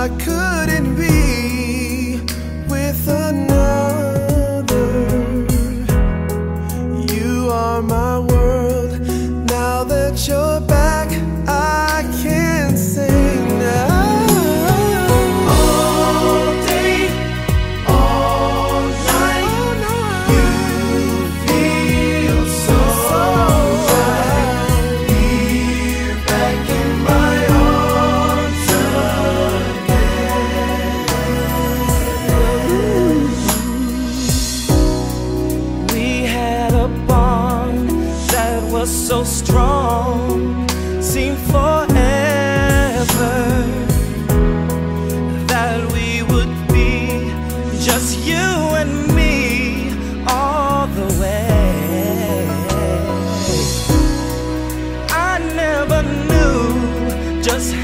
I could was so strong, seemed forever that we would be just you and me all the way. I never knew just